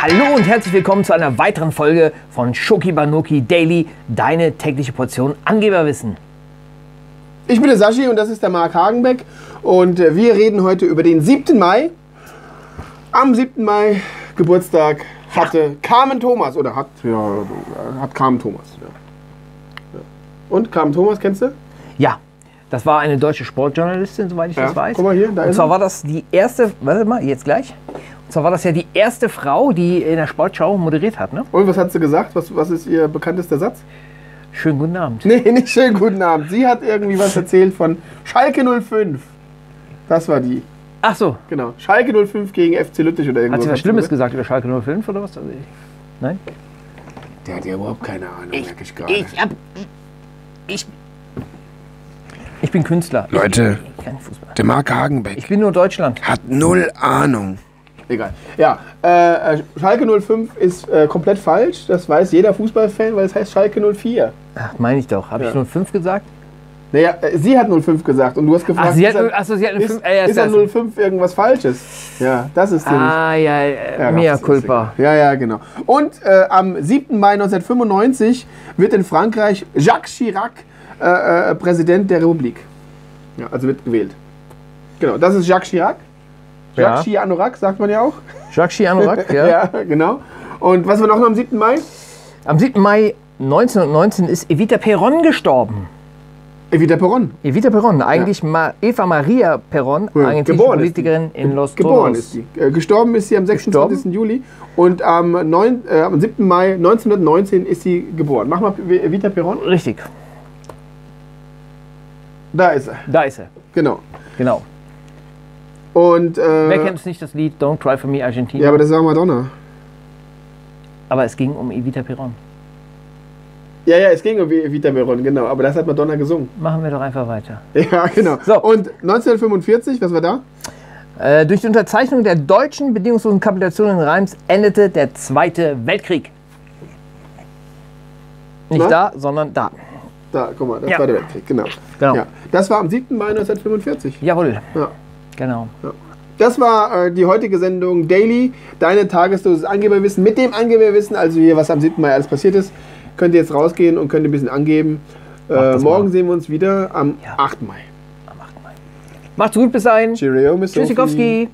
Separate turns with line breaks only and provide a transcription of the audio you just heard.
Hallo und herzlich willkommen zu einer weiteren Folge von Shoki Banoki Daily, deine tägliche Portion Angeberwissen.
Ich bin der Sashi und das ist der Marc Hagenbeck und äh, wir reden heute über den 7. Mai. Am 7. Mai Geburtstag hatte Carmen Thomas oder hat, ja, hat Carmen Thomas. Ja. Ja. Und Carmen Thomas kennst du?
Ja, das war eine deutsche Sportjournalistin, soweit ich
Ja,
das weiß.
guck mal hier, da
und
ist
zwar war das die erste, warte mal, jetzt gleich. Und zwar war das ja die erste Frau, die in der Sportschau moderiert hat, ne?
Und was hat sie gesagt? Was, was ist ihr bekanntester Satz?
Schönen guten Abend.
Nee, nicht schönen guten Abend. Sie hat irgendwie was erzählt von Schalke 05. Das war die.
Ach so,
Genau. Schalke 05 gegen FC Lüttich oder irgendwas.
hat sie was Schlimmes
gesagt.
gesagt über Schalke 05 oder was? Also ich- Nein?
Der hat ja überhaupt keine Ahnung, merke ich gerade.
Ich hab. Ich. Ich bin Künstler.
Leute.
Ich, kein Fußball.
Der Marc Hagenbeck
Ich bin nur Deutschland.
hat null Ahnung.
Egal. Ja, äh, äh, Schalke 05 ist äh, komplett falsch. Das weiß jeder Fußballfan, weil es heißt Schalke 04.
Ach, meine ich doch. Habe
Ja.
ich nur 5 gesagt?
Naja, äh, sie hat 05 gesagt und du hast gefragt,
Ach, sie hat,
ist,
achso, sie hat eine
ist,
5. Äh, ja,
ist an
das-
05 irgendwas Falsches? Ja, das ist nämlich.
Ah, ja, äh,
Ja,
mea culpa.
Ja, ja, genau. Und äh, am 7. Mai 1995 wird in Frankreich Jacques Chirac äh, äh, Präsident der Republik. Ja, also wird gewählt. Genau, das ist Jacques Chirac. Jacques
Ja.
Chirac, sagt man ja auch.
Jacques Chirac, ja.
ja, genau. Und was war noch am 7. Mai?
Am 7. Mai 1919 ist Evita Perron gestorben.
Evita Peron.
Evita Perron, eigentlich Ma Eva Maria Perron,
Ja,
argentinische. Politikerin in Los
Geboren
Toros.
ist sie. Äh, gestorben ist sie am 26. Juli und am, 9, äh, am 7. Mai 1919 ist sie geboren. Mach mal Evita Peron.
Richtig,
Da ist er.
da ist er.
Genau.
Genau.
Und, äh,
Wer kennt es nicht, das Lied Don't Cry for Me Argentina?
Ja, aber das war Madonna.
aber es ging um Evita Perron.
Ja, ja, es ging um Evita Peron, genau. Aber das hat Madonna gesungen.
Machen wir doch einfach weiter.
Ja, genau.
So.
Und 1945, was war da?
Äh, durch die Unterzeichnung der deutschen bedingungslosen Kapitulation in Reims endete der Zweite Weltkrieg. Nicht
Na?
da, sondern da.
Da, guck mal, das
Ja.
der Weltkrieg, genau.
Genau.
Ja, das war am 7. Mai 1945.
Jawohl,
Ja.
Genau.
Das war äh, die heutige Sendung Daily, deine Tagesdosis Angeberwissen. Mit dem Angeberwissen, also hier, was am 7. Mai alles passiert ist, könnt ihr jetzt rausgehen und könnt ein bisschen angeben. Äh, morgen
mal.
sehen wir uns wieder am
Ja.
8. Mai.
Am 8. Mai. Macht's gut, bis dahin.
Cheerio, Sophie.
Tschüssikowski.